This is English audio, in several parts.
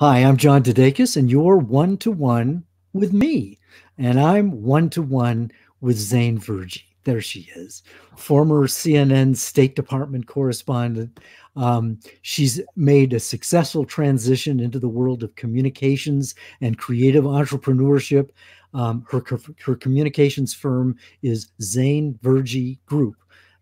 Hi, I'm John DeDakis, and you're one to one with me. And I'm one to one with Zain Verjee. There she is, former CNN State Department correspondent. Um, she's made a successful transition into the world of communications and creative entrepreneurship. Um, her, her communications firm is Zain Verjee Group,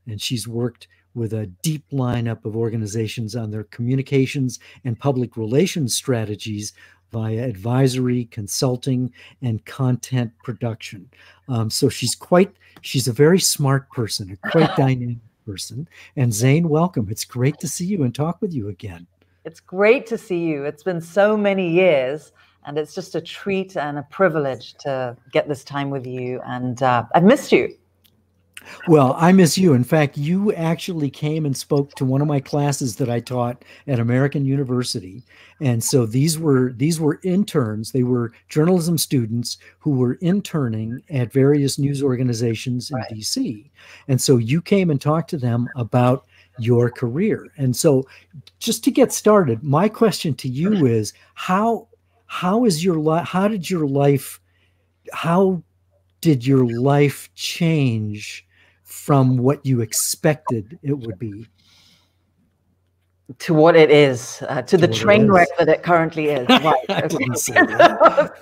and she's worked with a deep lineup of organizations on their communications and public relations strategies via advisory, consulting, and content production. Um, so she's quite, she's a very smart person, a quite dynamic person. And Zain, welcome. It's great to see you and talk with you again. It's great to see you. It's been so many years. And it's just a treat and a privilege to get this time with you. And uh, I've missed you. Well, I miss you. In fact, you actually came and spoke to one of my classes that I taught at American University. And so these were these were interns. They were journalism students who were interning at various news organizations in right. DC. And so you came and talked to them about your career. And so just to get started, my question to you is how how is your life how did your life how did your life change from what you expected it would be to what it is, uh, to, to the train wreck that it currently is. Right.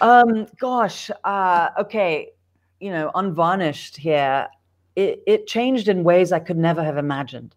um, gosh, uh, okay, you know, unvarnished here. It, it changed in ways I could never have imagined.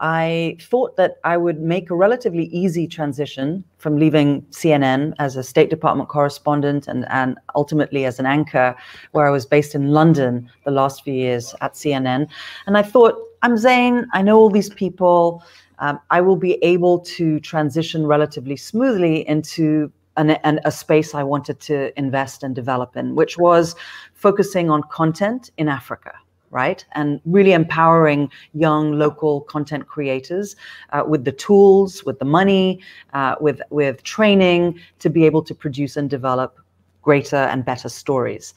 I thought that I would make a relatively easy transition from leaving CNN as a State Department correspondent and, and ultimately as an anchor, where I was based in London the last few years at CNN. And I thought, I'm Zain, I know all these people. Um, I will be able to transition relatively smoothly into an, an, a space I wanted to invest and develop in, which was focusing on content in Africa right? And really empowering young local content creators uh, with the tools, with the money, uh, with with training to be able to produce and develop greater and better stories.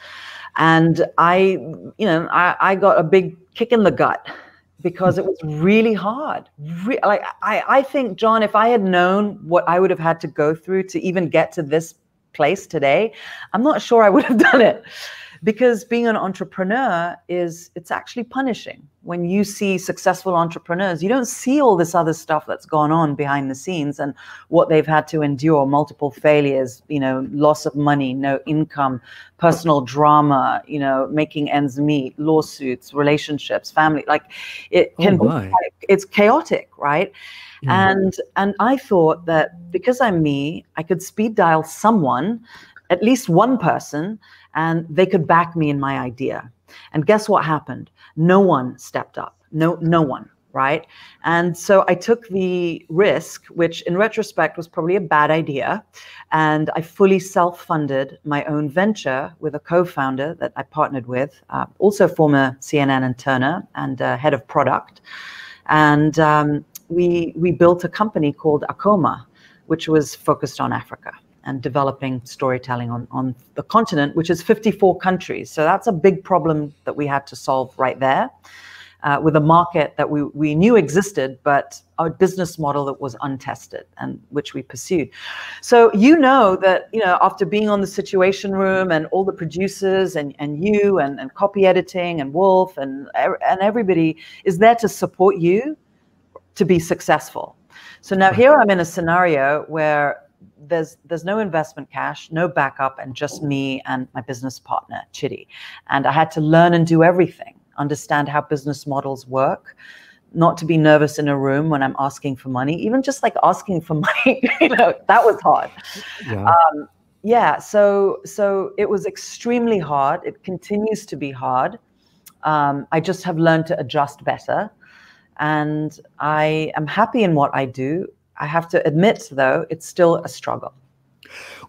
And I, you know, I, I got a big kick in the gut because it was really hard. Re- like I, I think, John, if I had known what I would have had to go through to even get to this place today, I'm not sure I would have done it because being an entrepreneur is it's actually punishing. When you see successful entrepreneurs you don't see all this other stuff that's gone on behind the scenes and what they've had to endure multiple failures you know loss of money no income personal drama you know making ends meet lawsuits relationships family like it oh, can oh be it's chaotic right? Mm. and and i thought that because i'm me i could speed dial someone at least one person and they could back me in my idea. And guess what happened? No one stepped up. No, no one, right? And so I took the risk, which in retrospect was probably a bad idea. And I fully self funded my own venture with a co founder that I partnered with, uh, also former CNN and Turner and uh, head of product. And um, we, we built a company called Akoma, which was focused on Africa and developing storytelling on, on the continent, which is 54 countries. So that's a big problem that we had to solve right there uh, with a market that we, we knew existed, but a business model that was untested and which we pursued. So you know that, you know, after being on the Situation Room and all the producers and, and you and, and copy editing and Wolf and, and everybody is there to support you to be successful. So now here I'm in a scenario where there's there's no investment cash, no backup, and just me and my business partner, Chidi. And I had to learn and do everything, understand how business models work, not to be nervous in a room when I'm asking for money, even just like asking for money, you know, that was hard. Yeah. Um, yeah, so so it was extremely hard. It continues to be hard. Um, I just have learned to adjust better, and I am happy in what I do. I have to admit, though, it's still a struggle.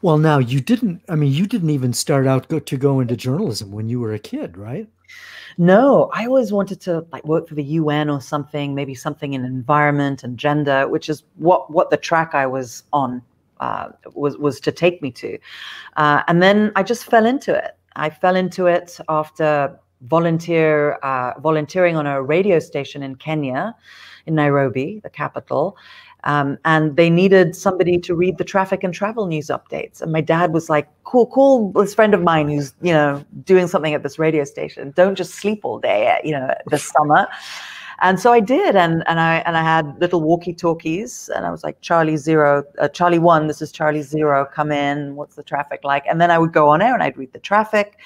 Well, now you didn't, I mean, you didn't even start out go, to go into journalism when you were a kid, right? No, I always wanted to like work for the UN or something, maybe something in environment and gender, which is what what the track I was on uh, was was to take me to. Uh, and then I just fell into it. I fell into it after volunteer uh, volunteering on a radio station in Kenya, in Nairobi, the capital, Um, and they needed somebody to read the traffic and travel news updates. And my dad was like, "Cool, call this friend of mine who's you know doing something at this radio station. Don't just sleep all day, you know, this summer." And so I did, and and I and I had little walkie-talkies, and I was like, "Charlie zero, uh, Charlie one, this is Charlie zero. Come in. What's the traffic like?" And then I would go on air and I'd read the traffic.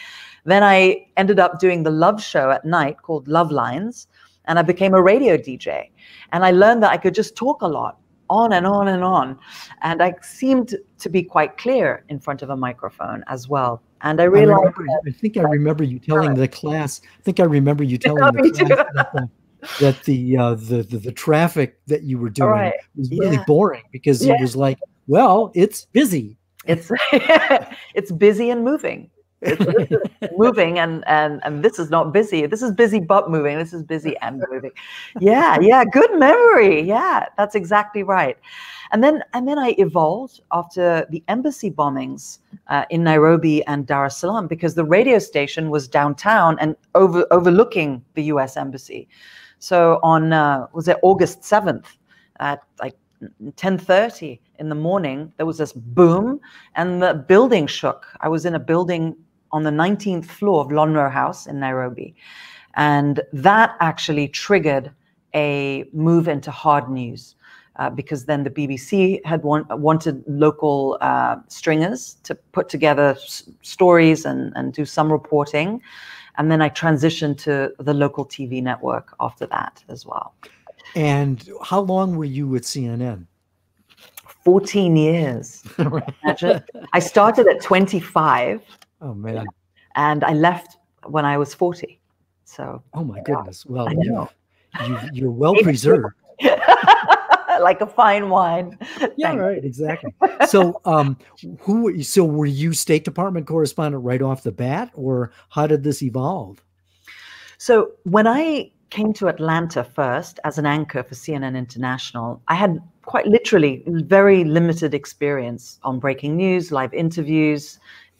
Then I ended up doing the love show at night called Love Lines, and I became a radio DJ. And I learned that I could just talk a lot on and on and on. And I seemed to be quite clear in front of a microphone as well. And I realized. I, remember, I think I remember you telling the class. I think I remember you telling the class that the, uh, the, the the traffic that you were doing right. was really yeah. boring because yeah. it was like, well, it's busy. It's it's busy and moving. It's, moving and and and this is not busy. This is busy but moving. This is busy and moving. Yeah, yeah, good memory. Yeah, that's exactly right. And then and then I evolved after the embassy bombings uh, in Nairobi and Dar es Salaam because the radio station was downtown and over overlooking the U.S. embassy. So on uh, was it August seventh at like 10:30 in the morning there was this boom and the building shook i was in a building on the 19th floor of Lonrho House in Nairobi. And that actually triggered a move into hard news. Uh, because then the BBC had want, wanted local uh, stringers to put together s- stories and, and do some reporting. And then I transitioned to the local TV network after that as well. And how long were you with CNN? 14 years. I started at 25 Oh man. And I left when I was 40. So Oh my goodness. Well, you, you are well preserved. like a fine wine. Yeah, Thank right, exactly. So um who so were you State Department correspondent right off the bat or how did this evolve? So when I came to Atlanta first as an anchor for CNN International, I had quite literally very limited experience on breaking news, live interviews,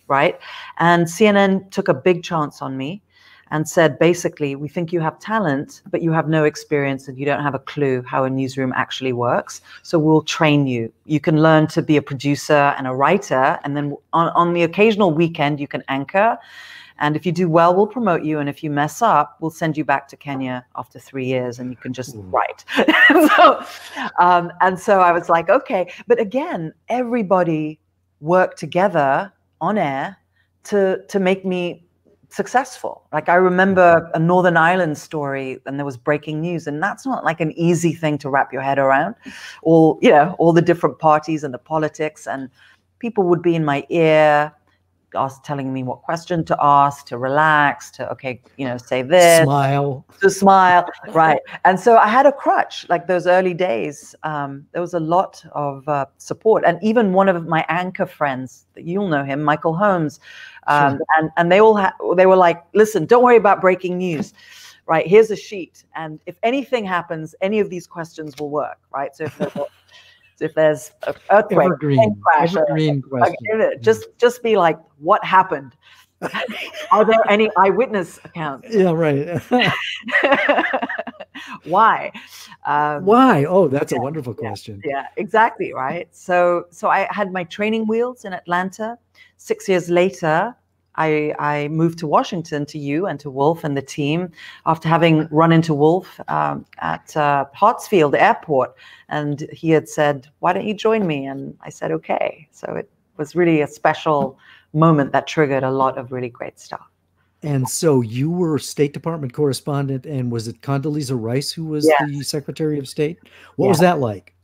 right? And CNN took a big chance on me and said basically, we think you have talent, but you have no experience and you don't have a clue how a newsroom actually works. So we'll train you. You can learn to be a producer and a writer. And then on, on the occasional weekend, you can anchor. And if you do well, we'll promote you. And if you mess up, we'll send you back to Kenya after three years and you can just mm. write. so, um, and so I was like, okay. But again, everybody worked together on air to to make me successful. Like I remember a Northern Ireland story and there was breaking news and that's not like an easy thing to wrap your head around. All, you know, all the different parties and the politics and people would be in my ear ask, telling me what question to ask, to relax, to okay, you know, say this, smile, to smile, right? And so I had a crutch. Like those early days, um, there was a lot of uh, support, and even one of my anchor friends, that you'll know him, Michael Holmes, um, sure. and and they all ha- they were like, listen, don't worry about breaking news. Right, here's a sheet, and if anything happens, any of these questions will work. Right, so if if there's an earthquake, evergreen, crash, evergreen question. just just be like, what happened? Are there any eyewitness accounts? Yeah, right. Why? Um, Why? Oh, that's yeah, a wonderful question. Yeah, yeah, exactly. Right. So, so I had my training wheels in Atlanta. Six years later, I, I, moved to Washington to you and to Wolf and the team after having run into Wolf um, at uh, Hartsfield Airport. And he had said, Why don't you join me? And I said, Okay. So it was really a special moment that triggered a lot of really great stuff. And so you were State Department correspondent, and was it Condoleezza Rice who was the Secretary of State? What yeah. was that like?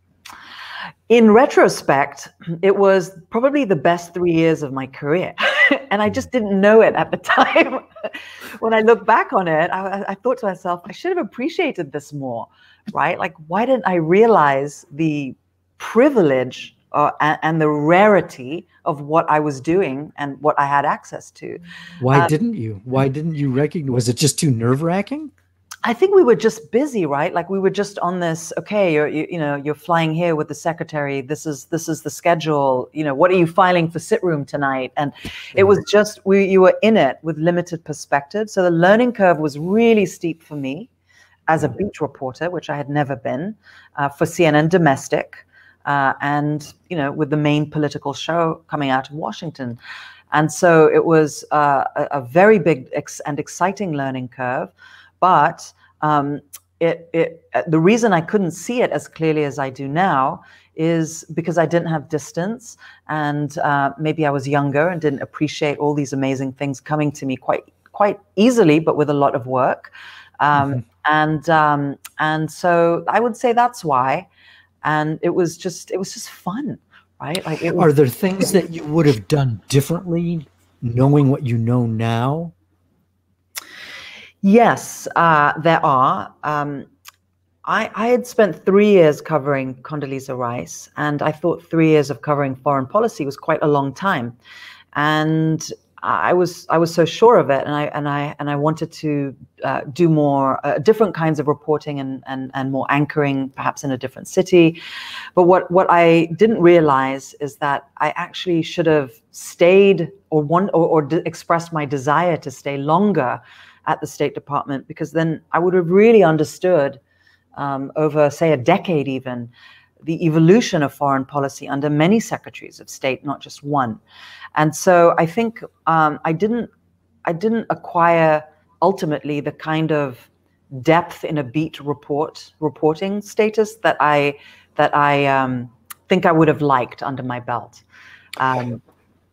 In retrospect, it was probably the best three years of my career. and I just didn't know it at the time. when I look back on it, I, I, thought to myself, I should have appreciated this more, right? Like, why didn't I realize the privilege uh, and, and, the rarity of what I was doing and what I had access to? Why um, didn't you? Why didn't you recognize? Was it just too nerve wracking? I think we were just busy, right? Like we were just on this. Okay, you're you, you, know you're flying here with the secretary. This is this is the schedule. You know what are you filing for sit room tonight? And it was just we you were in it with limited perspective. So the learning curve was really steep for me. as a beat reporter, which I had never been, uh, for CNN Domestic, uh, and you know, with the main political show coming out of Washington. And so it was uh, a, a, very big ex- and exciting learning curve. But um, it, it, uh, the reason I couldn't see it as clearly as I do now is because I didn't have distance and uh, maybe I was younger and didn't appreciate all these amazing things coming to me quite quite easily, but with a lot of work. Um, mm-hmm. And um, and so I would say that's why. And it was just it was just fun right? Like, was, are there things that you would have done differently, knowing what you know now? Yes, uh, there are. Um, I, I, had spent three years covering Condoleezza Rice, and I thought three years of covering foreign policy was quite a long time. And I was I was so sure of it, and I and I and I wanted to uh, do more uh, different kinds of reporting and, and and more anchoring, perhaps in a different city. But what what I didn't realize is that I actually should have stayed or one or, or de- expressed my desire to stay longer at the State Department because then I would have really understood um, over say a decade even the evolution of foreign policy under many secretaries of state, not just one. And so I think um, I didn't I didn't acquire ultimately the kind of depth in a beat report reporting status that I that I um, think I would have liked under my belt. Um,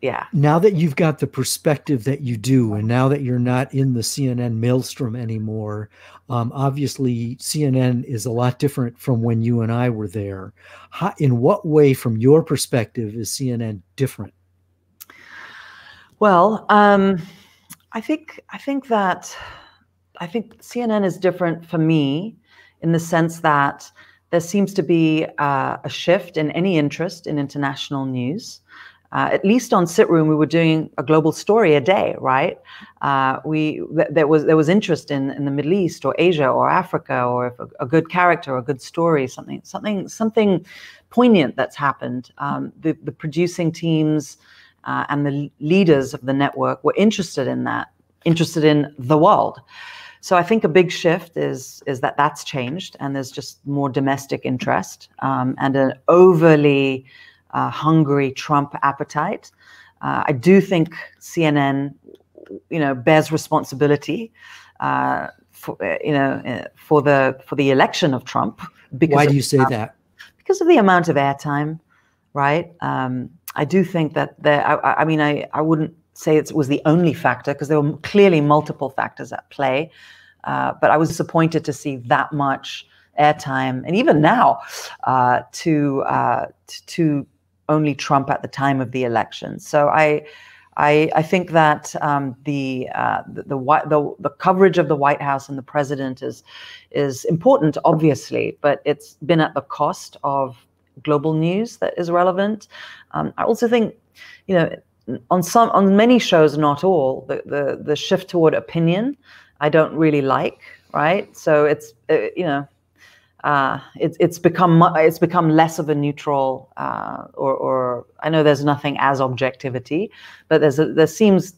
yeah. Now that you've got the perspective that you do, and now that you're not in the CNN maelstrom anymore, um, obviously CNN is a lot different from when you and I were there. How, in what way, from your perspective, is CNN different? Well, um, I think I think that I think CNN is different for me in the sense that there seems to be uh, a shift in any interest in international news uh, at least on Sitroom, we were doing a global story a day, right? Uh, we th- there was there was interest in in the Middle East or Asia or Africa or a, a good character or a good story, something something something poignant that's happened. Um, the the producing teams uh, and the leaders of the network were interested in that, interested in the world. So I think a big shift is is that that's changed, and there's just more domestic interest um, and an overly uh, hungry Trump appetite. Uh, I do think CNN, you know, bears responsibility uh, for uh, you know uh, for the for the election of Trump. Because Why do you say that? Because of the amount of airtime, right? Um, I do think that there. I, I mean, I I wouldn't say it was the only factor because there were clearly multiple factors at play. Uh, but I was disappointed to see that much airtime, and even now, uh, to uh, to only Trump at the time of the election. So I, I, I think that um, the, uh, the, the the coverage of the White House and the president is is important, obviously, but it's been at the cost of global news that is relevant. Um, I also think, you know, on some on many shows, not all, the the, the shift toward opinion, I don't really like. Right, so it's uh, you know uh, it's it's become it's become less of a neutral uh, or, or I know there's nothing as objectivity, but there's a, there seems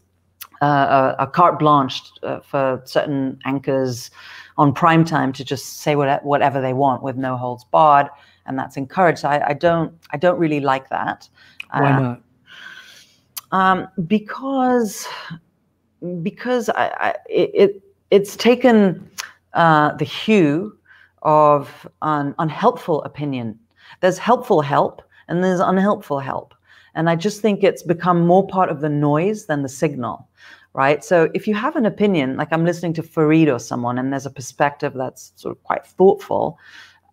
uh, a, a, carte blanche uh, for certain anchors on prime time to just say what, whatever they want with no holds barred, and that's encouraged. So I, I don't I don't really like that. Why uh, not? Um, because because I, I, it, it's taken uh, the hue of an unhelpful opinion. There's helpful help and there's unhelpful help. And I just think it's become more part of the noise than the signal, right? So if you have an opinion, like I'm listening to Fareed or someone, and there's a perspective that's sort of quite thoughtful,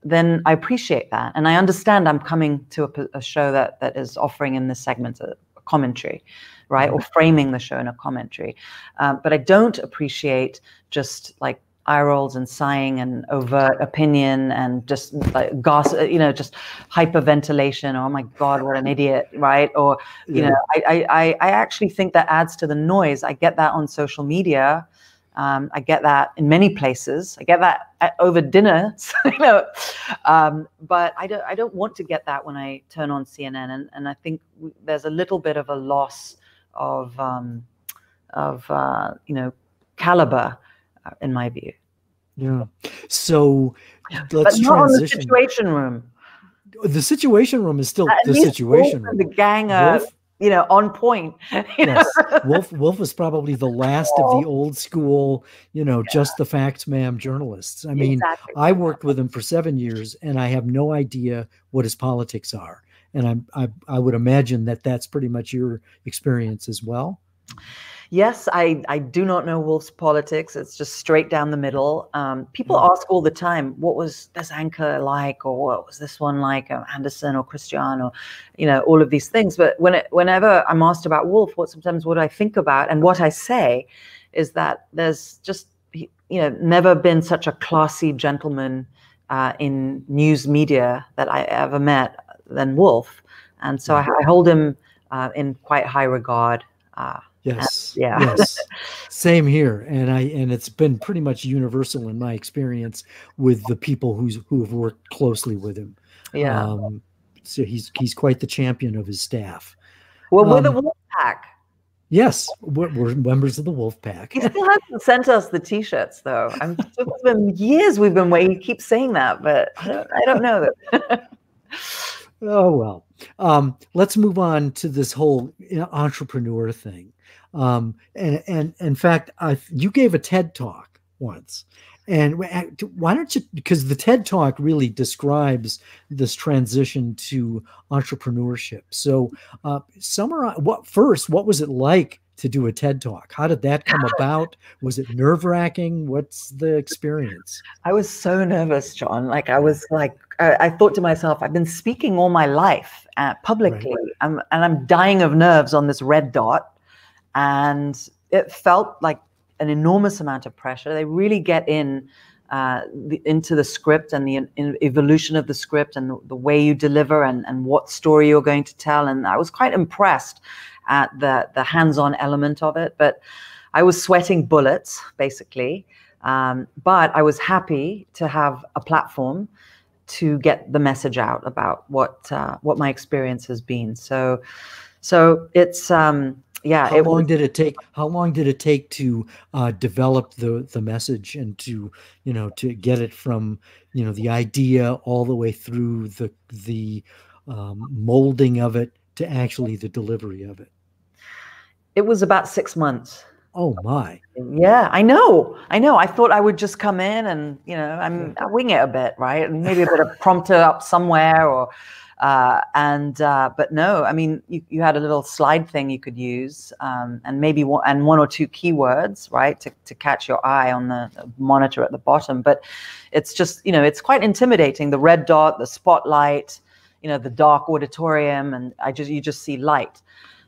then I appreciate that. And I understand I'm coming to a, a show that, that is offering in this segment a, a commentary, right? Mm-hmm. Or framing the show in a commentary. Um, but I don't appreciate just like eye rolls and sighing and overt opinion and just like gossip, you know, just hyperventilation. Oh my God, what an idiot, right? Or you yeah. know, I, I I actually think that adds to the noise. I get that on social media. Um, I get that in many places. I get that at, over dinner, you know. Um, but I don't I don't want to get that when I turn on CNN. And and I think there's a little bit of a loss of um, of uh, you know caliber uh, in my view. Yeah. So let's but not transition. the situation room. The situation room is still At the situation room. The gang are, Wolf, you know, on point. yes. Wolf Wolf was probably the last of the old school, you know, yeah. just the facts, ma'am journalists. I mean, exactly. I worked with him for seven years and I have no idea what his politics are. And I'm, I, I would imagine that that's pretty much your experience as well. Yes, I, I do not know Wolf's politics. It's just straight down the middle. Um, people mm. ask all the time, what was this anchor like, or what was this one like, uh, Anderson or Christian, or you know, all of these things. But when it, whenever I'm asked about Wolf, what sometimes what I think about and what I say is that there's just you know never been such a classy gentleman uh, in news media that I ever met than Wolf, and so I, I hold him uh, in quite high regard. Uh, Yes. yeah. yes. Same here, and I and it's been pretty much universal in my experience with the people who's who have worked closely with him. Yeah. Um, so he's he's quite the champion of his staff. Well, we're um, the Wolf Pack. Yes, we're, we're, members of the Wolf Pack. He still hasn't sent us the T-shirts, though. I'm, it's been years we've been waiting. He keeps saying that, but I don't, I don't know. oh well. Um, let's move on to this whole entrepreneur thing. Um, and, and in fact, uh, you gave a TED talk once. And why don't you? Because the TED Talk really describes this transition to entrepreneurship. So, uh, summarize what first. What was it like to do a TED Talk? How did that come about? Was it nerve wracking? What's the experience? I was so nervous, John. Like I was like, I, I thought to myself, I've been speaking all my life uh, publicly, right. I'm, and I'm dying of nerves on this red dot and it felt like an enormous amount of pressure. They really get in uh, the, into the script and the in, evolution of the script and the, the, way you deliver and, and what story you're going to tell. And I was quite impressed at the the hands-on element of it. But I was sweating bullets basically. Um, but I was happy to have a platform to get the message out about what uh, what my experience has been. So, so it's um, yeah how long was, did it take how long did it take to uh, develop the the message and to you know to get it from you know the idea all the way through the the um, molding of it to actually the delivery of it? It was about six months. Oh my. Yeah i know i know. I thought i would just come in and you know i'm I wing it a bit right? And maybe a bit of prompter up somewhere or uh, and uh, but no, I mean you, you had a little slide thing you could use, um, and maybe one and one or two keywords, right, to, to catch your eye on the, monitor at the bottom. But it's just you know it's quite intimidating. The red dot, the spotlight, you know, the dark auditorium, and I just you just see light.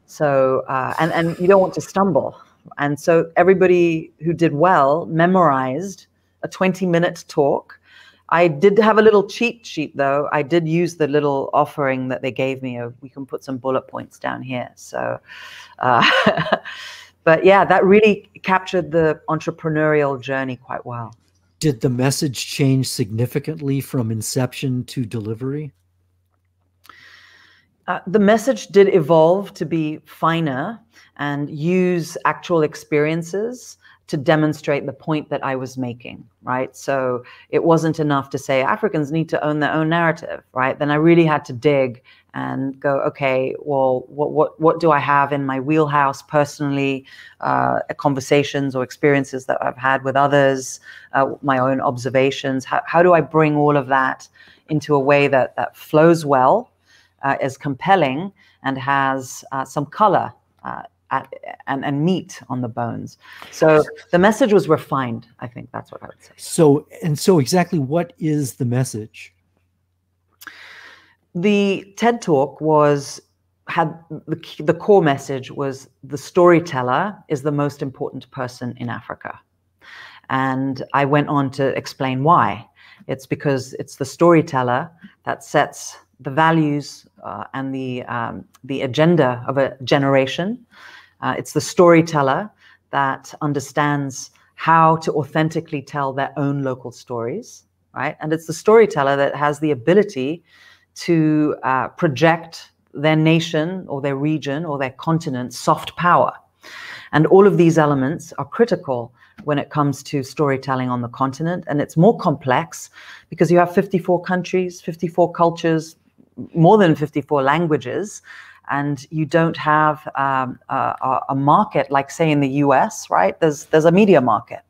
So uh, and and you don't want to stumble. And so everybody who did well memorized a 20 minute talk I did have a little cheat sheet though. I did use the little offering that they gave me of we can put some bullet points down here. So, uh, but yeah, that really captured the entrepreneurial journey quite well. Did the message change significantly from inception to delivery? Uh, the message did evolve to be finer and use actual experiences to demonstrate the point that I was making, right? So it wasn't enough to say Africans need to own their own narrative, right? Then I really had to dig and go, okay, well, what what what do I have in my wheelhouse personally, uh, conversations or experiences that I've had with others, uh, my own observations? How how do I bring all of that into a way that that flows well, uh, is compelling, and has uh, some color uh, at, and, and meat on the bones. So the message was refined. I think that's what I would say. So and so exactly what is the message? The TED talk was had the, the core message was the storyteller is the most important person in Africa. And I went on to explain why. It's because it's the storyteller that sets the values uh, and the um, the agenda of a generation, uh, it's the storyteller that understands how to authentically tell their own local stories, right? And it's the storyteller that has the ability to uh, project their nation or their region or their continent soft power. And all of these elements are critical when it comes to storytelling on the continent. And it's more complex because you have 54 countries, 54 cultures, more than 54 languages. And you don't have um, a, a, market like, say, in the US, right? There's there's a media market,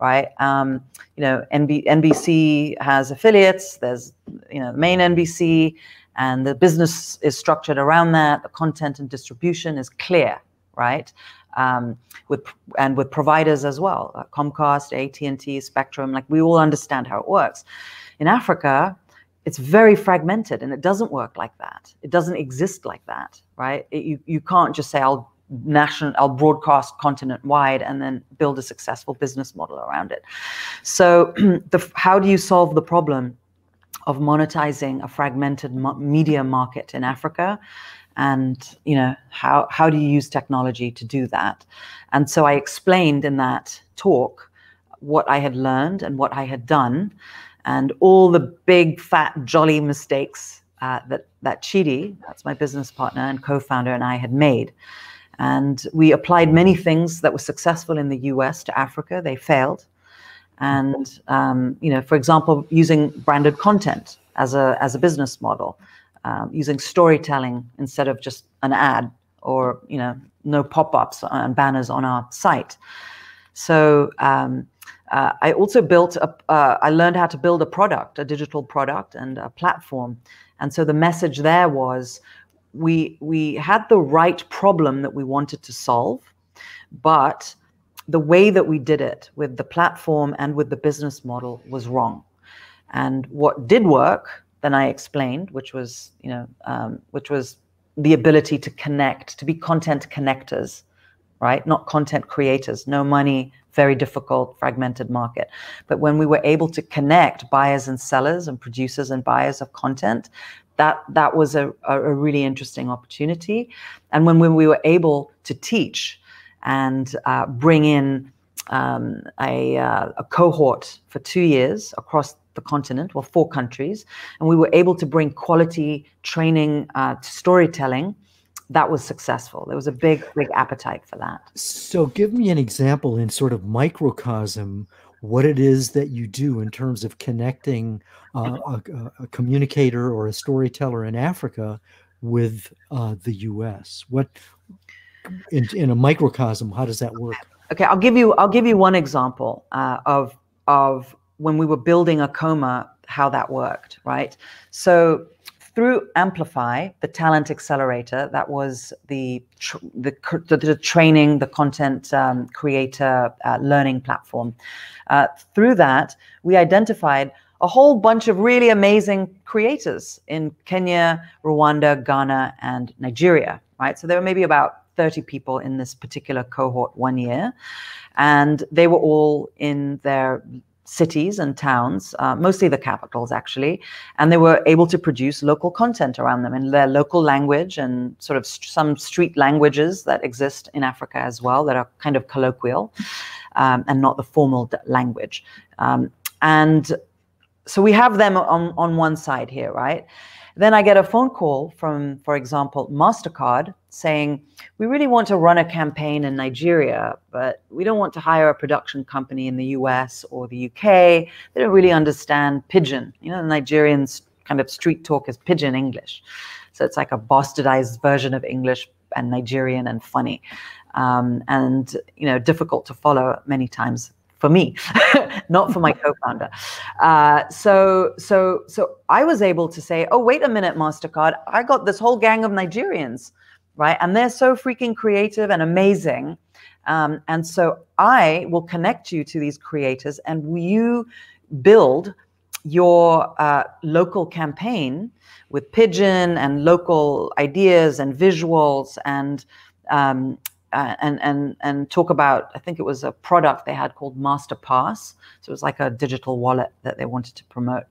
right? Um, you know, NB, NBC has affiliates. There's you know the main NBC, and the business is structured around that. The content and distribution is clear, right? Um, with and with providers as well, uh, Comcast, AT and T, Spectrum. Like we all understand how it works. In Africa, it's very fragmented, and it doesn't work like that. It doesn't exist like that, right? It, you you can't just say I'll national I'll broadcast continent wide and then build a successful business model around it. So the how do you solve the problem of monetizing a fragmented media market in Africa? and you know how how do you use technology to do that and so i explained in that talk what i had learned and what i had done and all the big fat jolly mistakes uh, that that chidi that's my business partner and co-founder and i had made. And we applied many things that were successful in the us to africa. They failed. And um, you know for example using branded content as a as a business model um, using storytelling instead of just an ad or you know no pop-ups and banners on our site. So um, uh, i also built a uh, I learned how to build a product a digital product and a platform. And so the message there was we we had the right problem that we wanted to solve but the way that we did it with the platform and with the business model was wrong. And what did work then I explained, which was, you know, um, which was the ability to connect, to be content connectors, right? Not content creators. No money, very difficult, fragmented market. But when we were able to connect buyers and sellers and producers and buyers of content, that that was a, a really interesting opportunity. And when, when we were able to teach and uh, bring in um, a, uh, a cohort for two years across the continent, well, four countries, and we were able to bring quality training uh, to storytelling. That was successful. There was a big, big appetite for that. So, give me an example in sort of microcosm what it is that you do in terms of connecting uh, a, a, communicator or a storyteller in Africa with uh, the U.S. What in, in a microcosm? How does that work? Okay, I'll give you I'll give you one example uh, of of when we were building Akoma how that worked, right? So through Amplify, the talent accelerator, that was the the, the, the, training, the content um, creator uh, learning platform. Uh, through that, we identified a whole bunch of really amazing creators in Kenya, Rwanda, Ghana, and Nigeria, right? So there were maybe about 30 people in this particular cohort one year, and they were all in their cities and towns, uh, mostly the capitals actually, and they were able to produce local content around them in their local language and sort of st- some street languages that exist in Africa as well that are kind of colloquial um, and not the formal language. Um, and so we have them on, on one side here, right? Then I get a phone call from, for example, MasterCard saying, We really want to run a campaign in Nigeria, but we don't want to hire a production company in the US or the UK. They don't really understand pidgin. You know, the Nigerians kind of street talk is pidgin English. So it's like a bastardized version of English and Nigerian and funny. Um, and you know difficult to follow many times for me, not for my co-founder. Uh, so, so, so I was able to say, "Oh, wait a minute, Mastercard! I got this whole gang of Nigerians, right? And they're so freaking creative and amazing. Um, and so I will connect you to these creators, and you build your uh, local campaign with pidgin and local ideas and visuals and um, uh, and and and talk about I think it was a product they had called Masterpass. So it was like a digital wallet that they wanted to promote.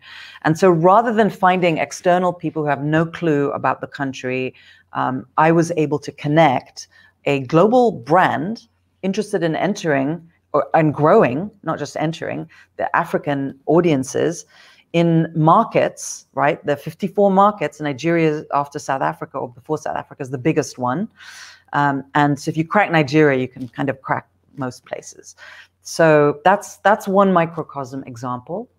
And so rather than finding external people who have no clue about the country, um, I was able to connect a global brand interested in entering or, and growing, not just entering the African audiences in markets, right? The 54 markets. Nigeria, after South Africa or before South Africa, is the biggest one. Um, and so if you crack Nigeria, you can kind of crack most places. So that's that's one microcosm example.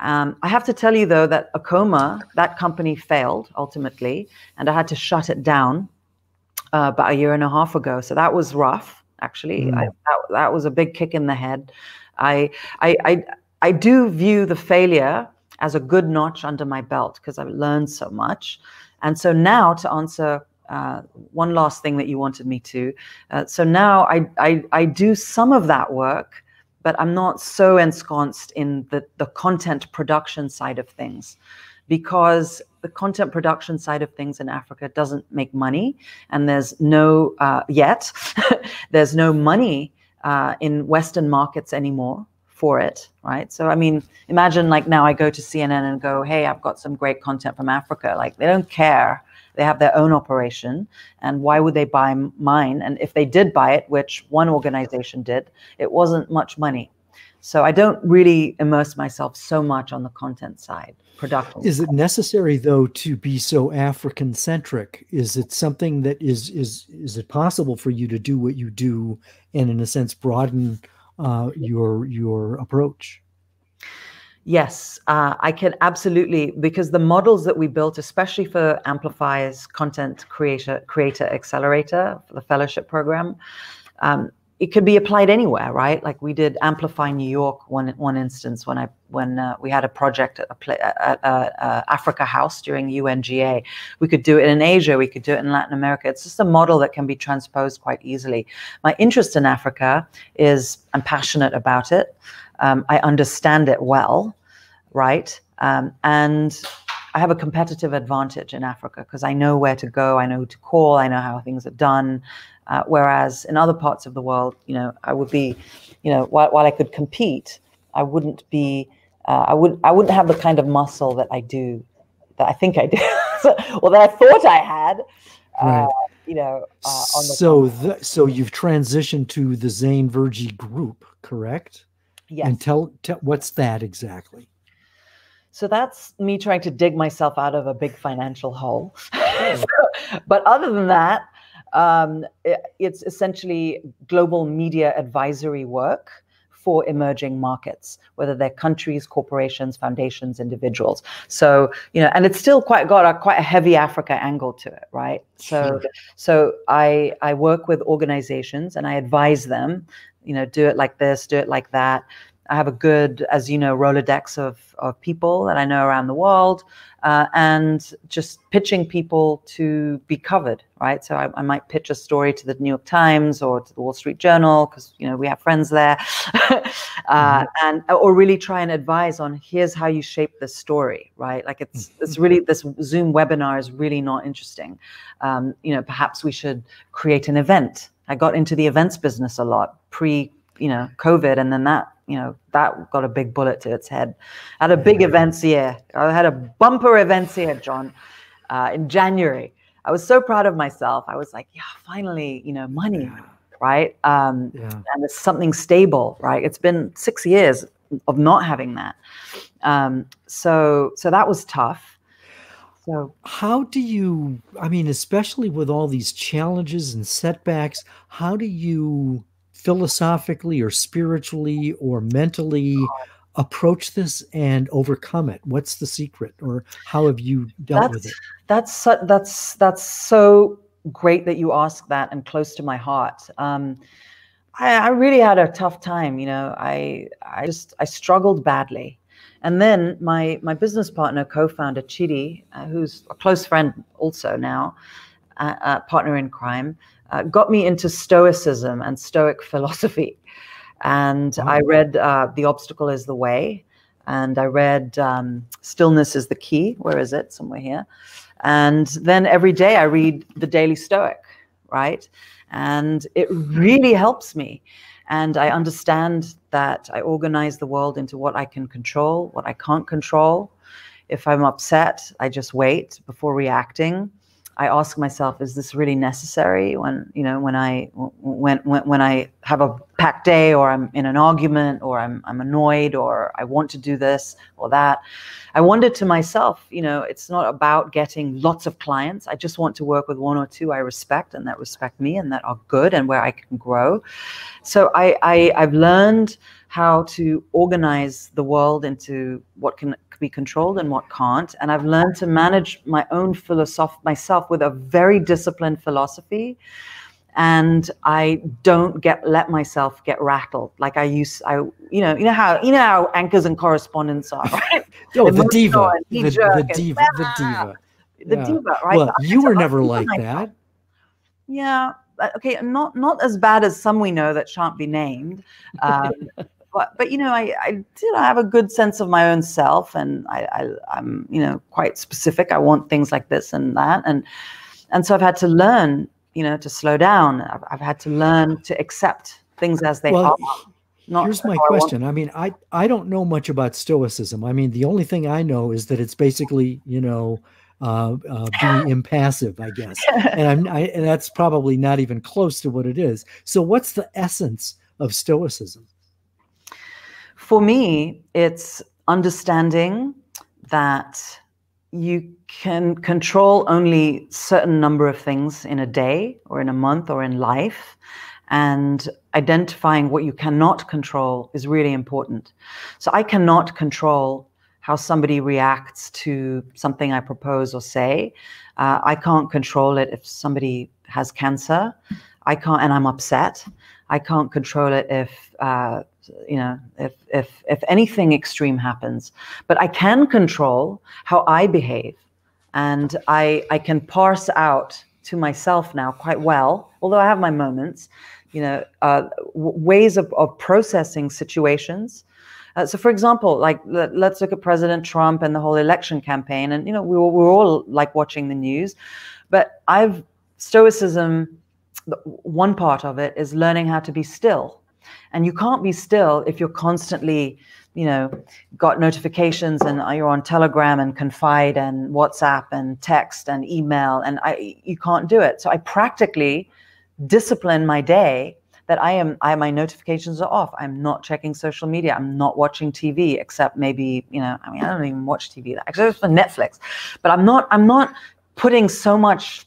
Um, I have to tell you though that Akoma, that company failed ultimately, and I had to shut it down uh, about a year and a half ago. So that was rough, actually. Mm. I, that, that was a big kick in the head. I, I, I, I do view the failure as a good notch under my belt because I've learned so much. And so now to answer uh, one last thing that you wanted me to. Uh, so now I, I, I do some of that work, but I'm not so ensconced in the, the content production side of things because the content production side of things in Africa doesn't make money, and there's no uh, yet there's no money uh, in Western markets anymore for it, right? So I mean, imagine like now I go to CNN and go, "Hey, I've got some great content from Africa." Like they don't care they have their own operation. And why would they buy mine? And if they did buy it, which one organization did, it wasn't much money. So I don't really immerse myself so much on the content side. Production. Is it necessary though to be so African centric? Is it something that is is is it possible for you to do what you do and in a sense broaden uh, your your approach? Yes, uh, I can absolutely because the models that we built, especially for Amplify's content creator creator accelerator for the fellowship program, um, it could be applied anywhere, right? Like we did Amplify New York one one instance when I when uh, we had a project at, a at uh, Africa House during UNGA. We could do it in Asia, we could do it in Latin America. It's just a model that can be transposed quite easily. My interest in Africa is I'm passionate about it. Um, I understand it well, right? Um, and I have a competitive advantage in Africa because I know where to go, I know who to call, I know how things are done. Uh, whereas in other parts of the world, you know, I would be, you know, while, while I could compete, I wouldn't be, uh, I would, I wouldn't have the kind of muscle that I do, that I think I do, or that I thought I had. Uh, right. Uh, you know, so the, so you've transitioned to the Zain Verjee group, correct? Yes. And tell, tell what's that exactly? So that's me trying to dig myself out of a big financial hole. but other than that, um, it, it's essentially global media advisory work for emerging markets, whether they're countries, corporations, foundations, individuals. So you know, and it's still quite got a quite a heavy Africa angle to it, right? So so I I work with organizations and I advise them, you know, do it like this, do it like that. I have a good, as you know, Rolodex of, of people that I know around the world, uh, and just pitching people to be covered, right? So I, I, might pitch a story to the New York Times or to the Wall Street Journal because you know we have friends there, uh, mm-hmm. and or really try and advise on here's how you shape the story, right? Like it's mm-hmm. it's really this Zoom webinar is really not interesting. Um, you know, perhaps we should create an event. I got into the events business a lot pre you know COVID, and then that you know, that got a big bullet to its head. I had a big events year. I had a bumper events year, John, uh, in January. I was so proud of myself. I was like, yeah, finally, you know, money, right? Um, yeah. And it's something stable, right? It's been six years of not having that. Um, so, so that was tough. So, how do you, I mean, especially with all these challenges and setbacks, how do you philosophically or spiritually or mentally approach this and overcome it? What's the secret, or how have you dealt that's, with it? That's that's that's so great that you ask that, and close to my heart. Um, I, I really had a tough time. You know, I I just I struggled badly. And then my my business partner, co-founder Chidi, uh, who's a close friend also now, uh, uh, partner in crime, uh, got me into Stoicism and Stoic philosophy. And I read uh, The Obstacle is the Way, and I read um, Stillness is the Key. Where is it? Somewhere here. And then every day I read the Daily Stoic, right? And it really helps me. And I understand that I organize the world into what I can control, what I can't control. If I'm upset, I just wait before reacting. I ask myself, is this really necessary when you know when I when when when I have a packed day or I'm in an argument or I'm I'm annoyed or I want to do this or that. I wonder to myself, you know, it's not about getting lots of clients. I just want to work with one or two I respect and that respect me and that are good and where I can grow. So I, I I've learned how to organize the world into what can be controlled and what can't. And I've learned to manage my own philosophy myself with a very disciplined philosophy. And I don't get let myself get rattled like I used. I you know you know how you know how anchors and correspondents are. Right? oh, the diva, the, the, diva, the diva, the yeah. diva. Right. Well, you were never like that. Yeah. Okay. Not not as bad as some we know that shan't be named. Um, but but you know I, I did have a good sense of my own self and I, I am you know quite specific. I want things like this and that. And and so I've had to learn you know to slow down. I've, I've had to learn to accept things as they well, are not here's my question I, I mean I I don't know much about stoicism. I mean the only thing I know is that it's basically you know uh, uh, being impassive, I guess, and I'm, I, and that's probably not even close to what it is. So, what's the essence of Stoicism? For me, it's understanding that you can control only certain number of things in a day or in a month or in life and identifying what you cannot control is really important. So i cannot control how somebody reacts to something i propose or say. Uh, i can't control it if somebody has cancer. I can't and i'm upset. I can't control it if uh, you know if if if anything extreme happens. But i can control how i behave and i i can parse out to myself now quite well although i have my moments you know uh, ways of, of processing situations. Uh, so for example like let, us look at president trump and the whole election campaign and you know we were, we were all like watching the news. But i've stoicism one part of it is learning how to be still and you can't be still if you're constantly you know got notifications and you're on telegram and confide and whatsapp and text and email and i you can't do it. So i practically discipline my day that i am i my notifications are off. I'm not checking social media. I'm not watching tv except maybe you know i mean i don't even watch tv actually it's for netflix. But i'm not i'm not putting so much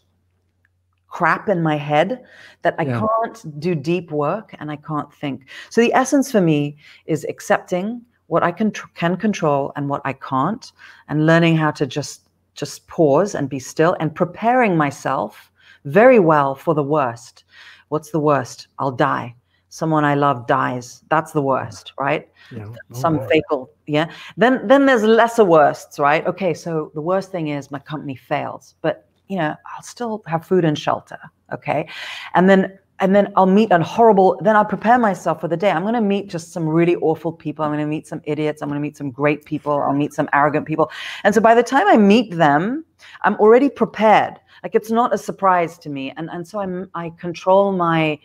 crap in my head that I yeah. can't do deep work and I can't think. So the essence for me is accepting what I can can control and what I can't, and learning how to just just pause and be still and preparing myself very well for the worst. What's the worst? I'll die. Someone I love dies. That's the worst, right? Yeah. Oh, Some boy. fatal, yeah. Then then there's lesser worsts, right? Okay, so the worst thing is my company fails, but you know, I'll still have food and shelter. Okay. And then and then I'll meet a horrible, then I'll prepare myself for the day. I'm going to meet just some really awful people. I'm going to meet some idiots. I'm going to meet some great people. I'll meet some arrogant people. And so by the time I meet them, I'm already prepared. Like it's not a surprise to me. And, and so I'm, I control my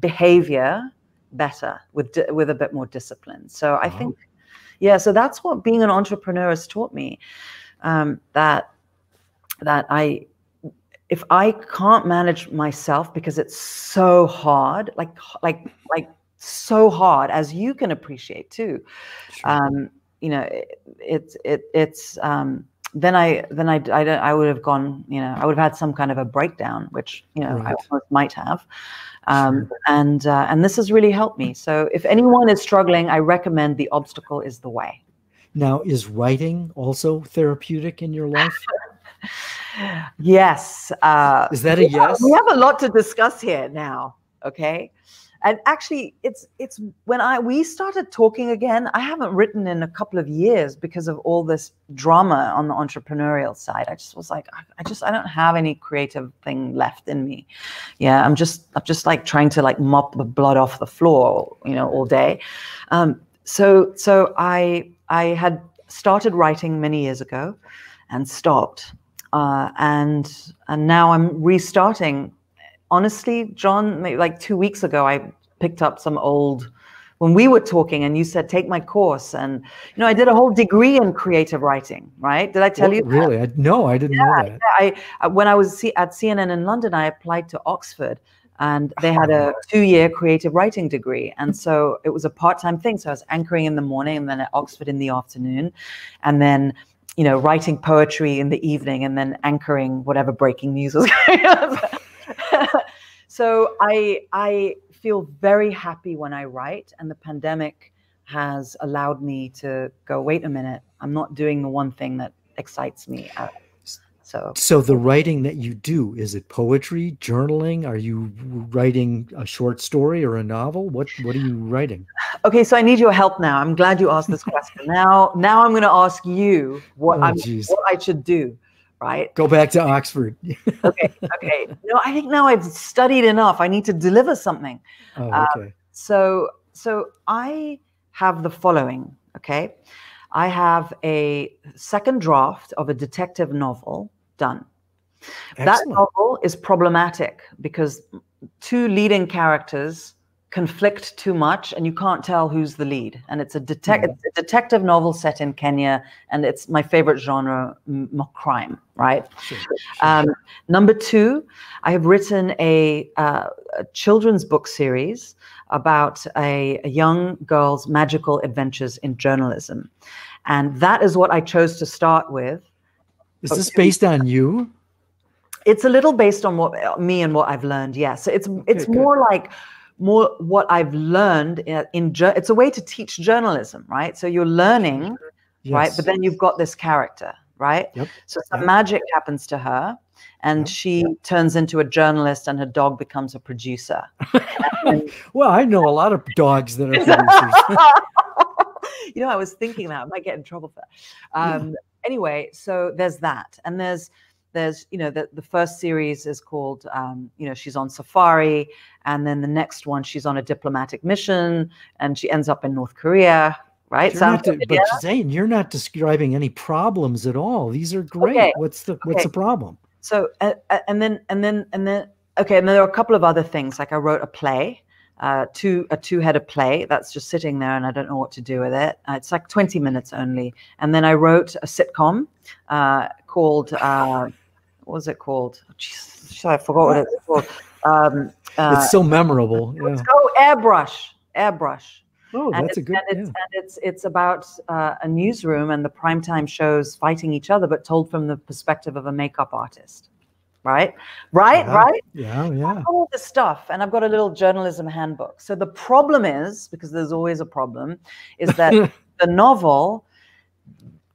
behavior better with, with a bit more discipline. So I think, yeah, so that's what being an entrepreneur has taught me um, that, that I, if I can't manage myself because it's so hard, like like like so hard, as you can appreciate too, sure. um, you know, it's it, it it's um, then I then I, I I would have gone, you know, I would have had some kind of a breakdown, which you know right. I might have. Um, sure. And uh, and this has really helped me. So if anyone is struggling, I recommend the obstacle is the way. Now, is writing also therapeutic in your life? Yes. Uh, Is that a yes? we have a lot to discuss here now. Okay. And actually, it's it's when I we started talking again. I haven't written in a couple of years because of all this drama on the entrepreneurial side. I just was like, I, I just I don't have any creative thing left in me. Yeah, I'm just I'm just like trying to like mop the blood off the floor, you know, all day. Um, so so I I had started writing many years ago, and stopped uh, and and now I'm restarting. Honestly, John, like two weeks ago, I picked up some old when we were talking and you said take my course and you know i did a whole degree in creative writing right did i tell Well, you that? really? I, no, I didn't know that. I I- when I was C- at CNN in London, I applied to Oxford, and they had a two-year creative writing degree, and so it was a part-time thing. So I was anchoring in the morning, and then at Oxford in the afternoon, and then you know writing poetry in the evening, and then anchoring whatever breaking news was going on. so I I feel very happy when I write, and the pandemic has allowed me to go. Wait a minute, I'm not doing the one thing that excites me. So So the writing that you do is it poetry, journaling? Are you writing a short story or a novel? What What are you writing? okay, so I need your help now. I'm glad you asked this question. now, now I'm going to ask you what Oh, I'm geez. what I should do. Right? Go back to Oxford. Okay. Okay. no, I think now I've studied enough. I need to deliver something. Oh, Um, okay. So, so I have the following. Okay, I have a second draft of a detective novel done. That novel is problematic because two leading characters conflict too much and you can't tell who's the lead and it's a, detec- Mhm. it's a detective novel set in kenya and it's my favorite genre crime right Sure, sure. um, number two i have written a, uh, a children's book series about a, a young girl's magical adventures in journalism and that is what i chose to start with Is this based on you? it's a little based on what me and what I've learned. Yes, so it's it's good. more like more what I've learned in, in it's a way to teach journalism, right? So you're learning, right? But then you've got this character, right? Yep. So some Yep. magic happens to her, and Yep. she turns into a journalist, and her dog becomes a producer. well, I know a lot of dogs that are producers. you know, I was thinking that I might get in trouble for that. Um, Anyway, so there's that, and there's there's you know the the first series is called um, you know she's on safari, and then the next one she's on a diplomatic mission, and she ends up in North Korea. Right? You're not but Zain, you're not describing any problems at all. These are great. Okay, What's the What's the problem? so uh, uh, and then and then and then okay and then there are a couple of other things like i wrote a play uh two a two-headed play that's just sitting there and i don't know what to do with it uh, it's like 20 minutes only and then i wrote a sitcom uh called uh what was it called oh, jeez, i forgot what it's called um uh, it's so memorable. Yeah. oh airbrush airbrush Oh, and that's a good. and it's, yeah. and it's it's about uh, a newsroom and the primetime shows fighting each other, but told from the perspective of a makeup artist. Right, right, Yeah. right. Yeah, yeah. All this stuff, and I've got a little journalism handbook. So the problem is, because there's always a problem, is that the novel,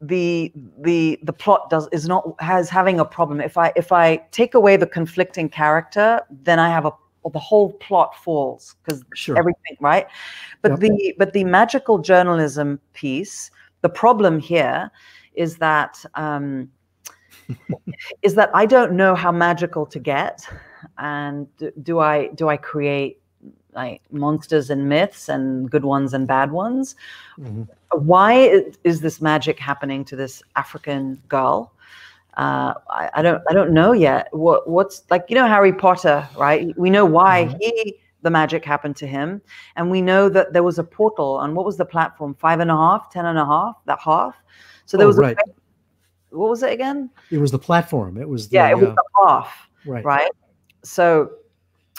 the the the plot does is not has having a problem. If I if I take away the conflicting character, then I have a the whole plot falls because Sure. everything right but Yep. the but the magical journalism piece the problem here is that um is that i don't know how magical to get and do, i do i create like monsters and myths and good ones and bad ones Mhm. why is this magic happening to this african girl uh, I, I don't I don't know yet. What what's like you know Harry Potter, right? We know why Mhm. he the magic happened to him, and we know that there was a portal on what was the platform? Five and a half, ten and a half, that half. So there Oh, was right. a, what was it again? It was the platform. It was the yeah, it was uh, the half right. right? So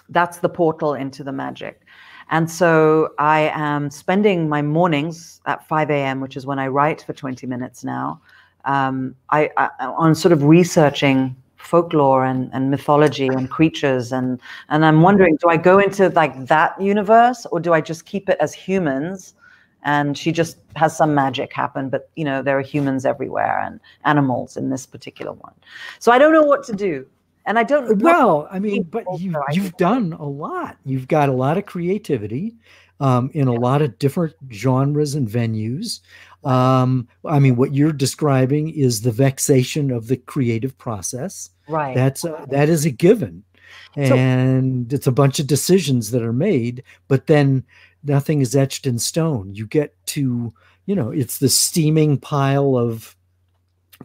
that's the portal into the magic. And so I am spending my mornings at 5 a.m., which is when I write for 20 minutes now, um, I, I, on sort of researching folklore and, and mythology and creatures. And, and I'm wondering, do I go into like that universe or do I just keep it as humans? And she just has some magic happen, but you know, there are humans everywhere and animals in this particular one. So I don't know what to do. And I don't Well, I mean, but you, you've done a lot. You've got a lot of creativity um, in a lot of different genres and venues. Um, I mean, what you're describing is the vexation of the creative process. right. That's a, that is a given, So- and it's a bunch of decisions that are made. But then nothing is etched in stone. You get to you know it's the steaming pile of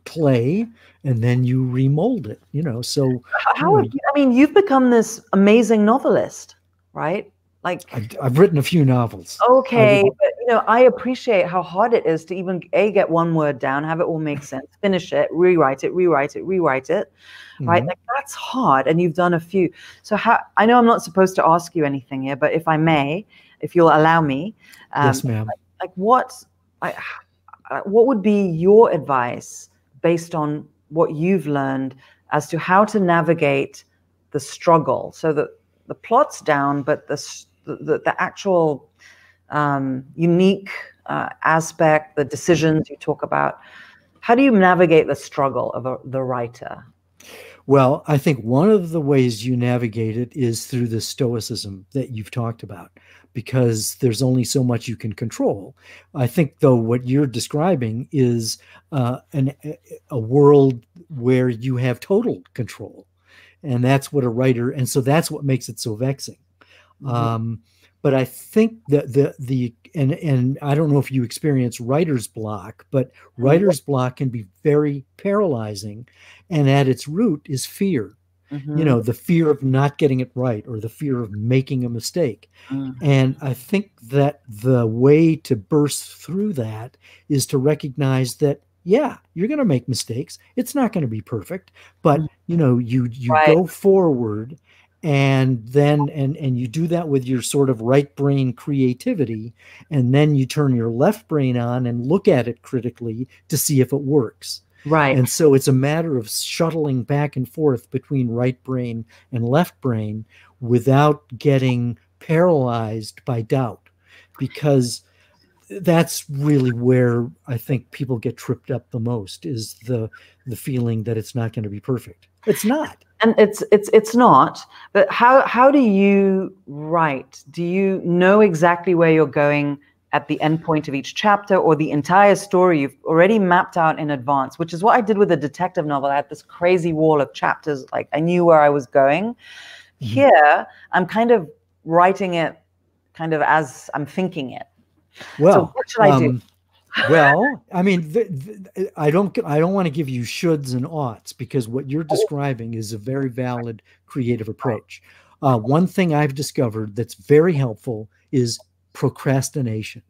clay, and then you remold it. You know, so how have you, I mean, you've become this amazing novelist, right? like I've, I've written a few novels. Okay, but you know, I appreciate how hard it is to even a get one word down, have it all make sense, finish it, rewrite it, rewrite it, rewrite it. Right, mm-hmm. like that's hard, and you've done a few. So, how I know I'm not supposed to ask you anything here, but if I may, if you'll allow me, um, yes, ma'am. Like, like what, I, uh, what would be your advice based on what you've learned as to how to navigate the struggle, so that the plot's down, but the the, the actual um, unique uh, aspect, the decisions you talk about. How do you navigate the struggle of a, the writer? Well, I think one of the ways you navigate it is through the stoicism that you've talked about, because there's only so much you can control. I think, though, what you're describing is uh, an, a world where you have total control. And that's what a writer, and so that's what makes it so vexing Mm-hmm. Um, but I think that the the and and I don't know if you experience writer's block, but mm-hmm. writer's block can be very paralyzing, and at its root is fear. Mm-hmm. You know, the fear of not getting it right or the fear of making a mistake. Mm-hmm. And I think that the way to burst through that is to recognize that yeah, you're going to make mistakes. It's not going to be perfect, but mm-hmm. you know, you you right. go forward and then and and you do that with your sort of right brain creativity and then you turn your left brain on and look at it critically to see if it works. Right. And so it's a matter of shuttling back and forth between right brain and left brain without getting paralyzed by doubt because that's really where i think people get tripped up the most is the the feeling that it's not going to be perfect. It's not and it's it's it's not but how how do you write? Do you know exactly where you're going at the end point of each chapter or the entire story you've already mapped out in advance which is what i did with a detective novel. I had this crazy wall of chapters like i knew where i was going. Mm-hmm. here i'm kind of writing it kind of as i'm thinking it. Well so what should i do? um, well, I mean, the, the, I don't I don't want to give you shoulds and oughts because what you're describing is a very valid creative approach. Uh, one thing I've discovered that's very helpful is procrastination.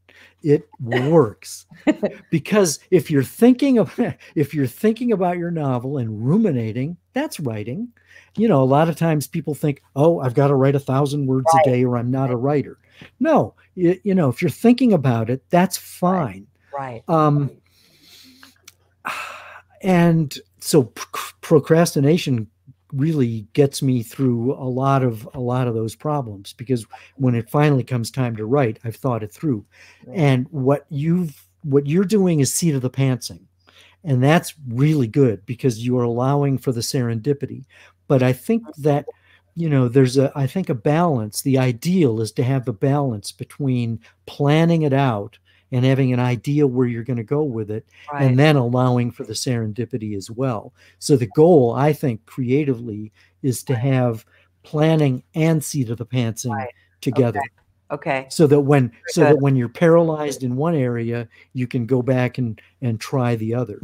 It works because if you're thinking of if you're thinking about your novel and ruminating, that's writing. You know, a lot of times people think, "Oh, I've got to write a thousand words right. a day, or I'm not a writer." No, you, you know, if you're thinking about it, that's fine. Right. Um, and so procrastination really gets me through a lot of a lot of those problems because when it finally comes time to write i've thought it through right. and what you've what you're doing is seat of the pantsing and that's really good because you are allowing for the serendipity but i think that you know there's a i think a balance the ideal is to have the balance between planning it out and having an idea where you're going to go with it right. and then allowing for the serendipity as well so the goal i think creatively is to have planning and seat of the pantsing right. together okay. okay so that when Very so good. that when you're paralyzed in one area you can go back and and try the other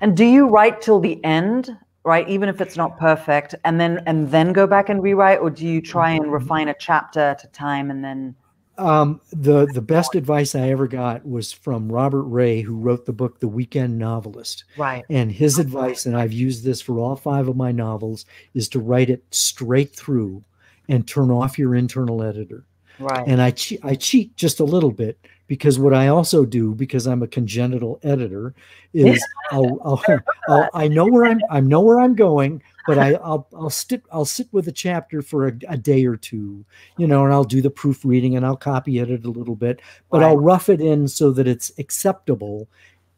and do you write till the end right even if it's not perfect and then and then go back and rewrite or do you try and mm-hmm. refine a chapter at a time and then um, the the best advice I ever got was from Robert Ray, who wrote the book The Weekend Novelist. Right. And his advice, and I've used this for all five of my novels, is to write it straight through and turn off your internal editor. Right. And I che- I cheat just a little bit because what I also do because I'm a congenital editor is I'll, I'll, I'll, i know where I'm I know where I'm going but I, will I'll sit I'll sit with a chapter for a, a, day or two, you know, and I'll do the proofreading and I'll copy edit a little bit, but. I'll rough it in so that it's acceptable,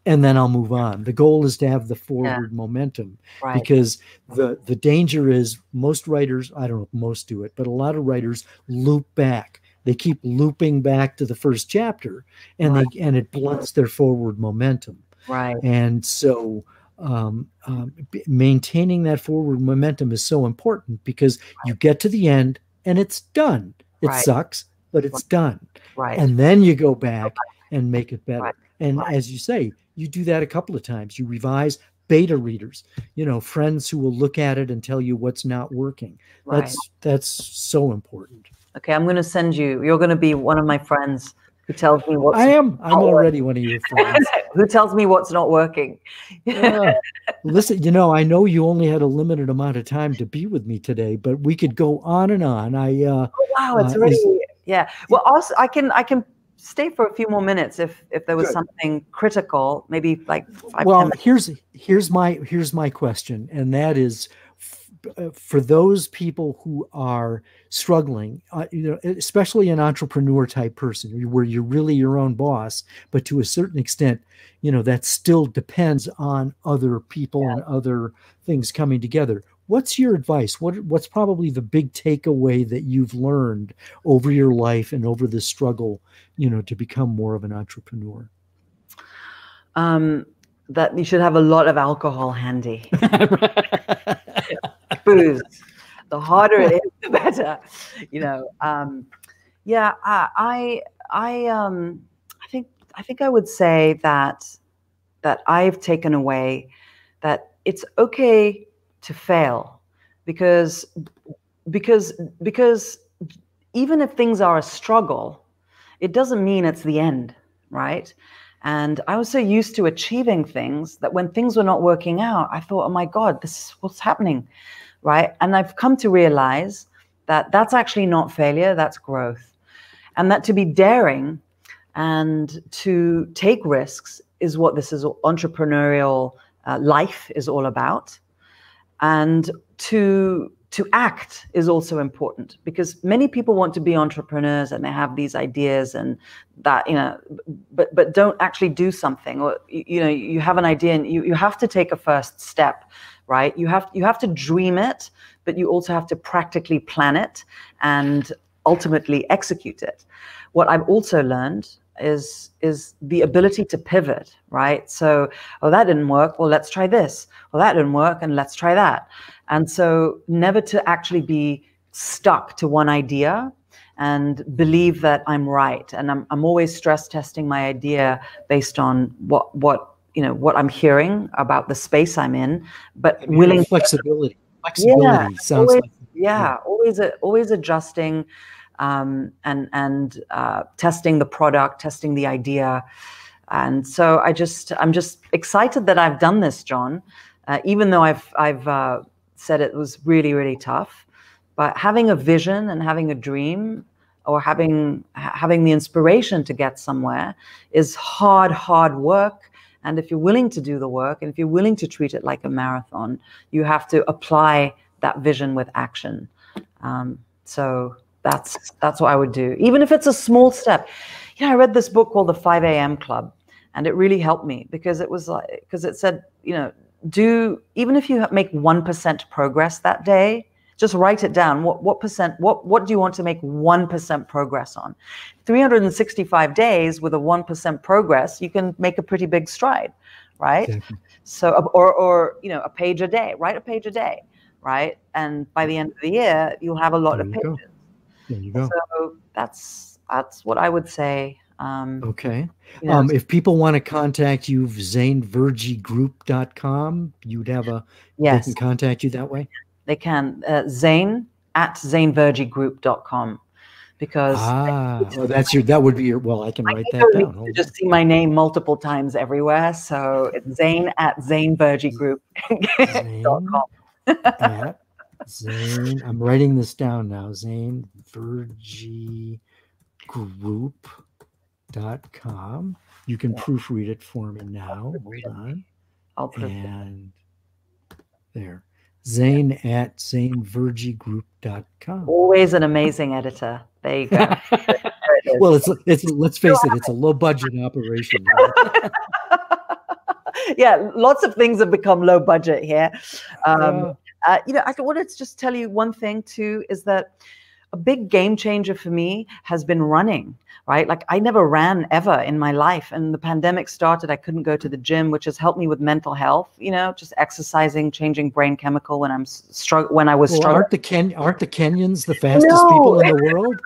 and then I'll move on. The goal is to have the forward yeah. momentum right. because the the danger is most writers I don't know if most do it, but a lot of writers loop back. They keep looping back to the first chapter, and right. they and it blunts their forward momentum. Right. And so um, um, maintaining that forward momentum is so important because you get to the end and it's done. It right. sucks, but it's done. Right. And then you go back and make it better. Right. And right. as you say, you do that a couple of times. You revise beta readers, you know, friends who will look at it and tell you what's not working. That's that's so important. Okay, I'm going to send you. You're going to be one of my friends who tells me what I am. I'm already one of your friends. who tells me what's not working. Listen, you know, I know you only had a limited amount of time to be with me today, but we could go on and on. I uh, oh, wow, it's uh, already yeah. Well, also I can I can stay for a few more minutes if if there was good. something critical, maybe like five. Well, here's here's my here's my question, and that is uh, for those people who are struggling, uh, you know, especially an entrepreneur type person where you're really your own boss, but to a certain extent, you know, that still depends on other people yeah. and other things coming together. What's your advice? What what's probably the big takeaway that you've learned over your life and over the struggle, you know, to become more of an entrepreneur? Um, that you should have a lot of alcohol handy. booze. The harder it is, the better. You know. Um, yeah, I, I, I, um, I think, I think I would say that that I've taken away that it's okay to fail because because because even if things are a struggle, it doesn't mean it's the end, right? And I was so used to achieving things that when things were not working out, I thought, oh my God, this is what's happening right? And I've come to realize that that's actually not failure, that's growth. And that to be daring and to take risks is what this is entrepreneurial uh, life is all about. And to to act is also important because many people want to be entrepreneurs and they have these ideas and that you know but but don't actually do something or you, you know you have an idea and you, you have to take a first step right? You have you have to dream it, but you also have to practically plan it and ultimately execute it. What I've also learned is is the ability to pivot, right? So, oh, that didn't work. Well, let's try this. Well, that didn't work, and let's try that. And so, never to actually be stuck to one idea and believe that I'm right. And I'm I'm always stress testing my idea based on what what you know what I'm hearing about the space I'm in, but willing flexibility. Flexibility. Yeah, sounds always, like yeah, yeah, always always adjusting um, and and uh, testing the product, testing the idea, and so I just I'm just excited that I've done this, John, uh, even though I've I've uh, said it was really really tough, but having a vision and having a dream or having having the inspiration to get somewhere is hard hard work and if you're willing to do the work and if you're willing to treat it like a marathon, you have to apply that vision with action. Um, so that's that's what I would do, even if it's a small step. You know, I read this book called The 5 a.m. Club, and it really helped me because it was like because it said, you know, do even if you make one percent progress that day, just write it down. What what percent? What what do you want to make one percent progress on? 365 days with a one percent progress, you can make a pretty big stride, right? Exactly. So or or you know a page a day. Write a page a day, right? And by the end of the year, you'll have a lot there of pages. Go. There you go. So that's that's what I would say. Um, okay. You know, um, if people want to contact you, zainverjeegroup.com, you'd have a, yes. they can contact you that way? They can uh, Zain at zainverjeegroup.com because ah, well, that's your that would be your well i can write that down. you just see my name multiple times everywhere. So it's zain at zainverjeegroup.com at zain i'm writing this down now zain group.com you can proofread it for me now. Hold on. I'll put and there Zain at zainverjeegroup.com. Always an amazing editor. There you go. it well, it's it's let's face it, it's a low budget operation. yeah, lots of things have become low budget here. Um, uh, you know, I wanted to just tell you one thing too is that a big game changer for me has been running right? Like i never ran ever in my life and the pandemic started i couldn't go to the gym which has helped me with mental health you know just exercising changing brain chemical when i'm strugg- when i was well, aren't the Ken- aren't the kenyans the fastest no. people in the world?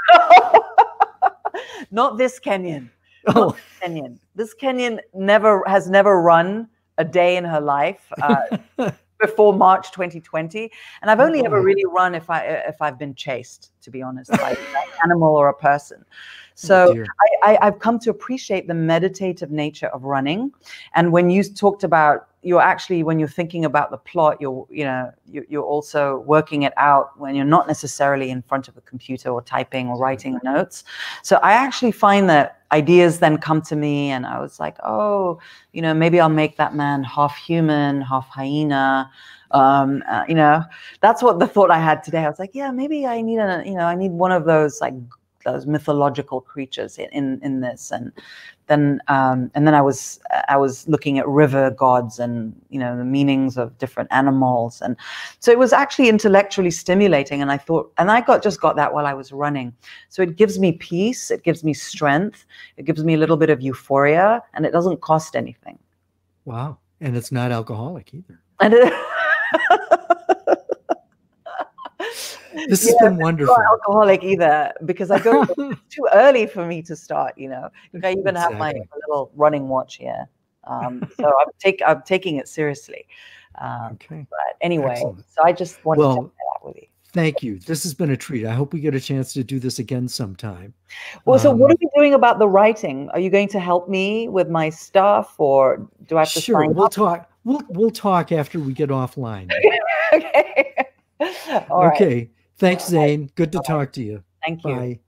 Not this kenyan. Oh. This kenyan. This kenyan never has never run a day in her life. Uh, before March 2020, and I've only ever oh. really run if I uh, if I've been chased, to be honest, by an animal or a person. Oh, so oh I, I, have come to appreciate the meditative nature of running. And when you talked about you're actually when you're thinking about the plot, you're you know you're, you're also working it out when you're not necessarily in front of a computer or typing or writing notes. So I actually find that ideas then come to me, and I was like, oh, you know, maybe I'll make that man half human, half hyena. Um, uh, you know, that's what the thought I had today. I was like, yeah, maybe I need a, you know, I need one of those like those mythological creatures in in, this. And then um, and then I was I was looking at river gods and you know the meanings of different animals. And so it was actually intellectually stimulating. And I thought and I got just got that while I was running. So it gives me peace. It gives me strength. It gives me a little bit of euphoria. And it doesn't cost anything. Wow. And it's not alcoholic either. And it, this yeah, has been wonderful. Not alcoholic either because I go too early for me to start. You know, I even exactly. have my little running watch here. Um, so I'm take I'm taking it seriously. Um, okay. But anyway, Excellent. so I just wanted well, to share that with you. Thank you. This has been a treat. I hope we get a chance to do this again sometime. Well, so um, what are we doing about the writing? Are you going to help me with my stuff, or do I have to? Sure, we'll up? talk. We'll we'll talk after we get offline. okay. Okay. Right. Thanks, Zain. Good to talk to you. Thank you. Bye.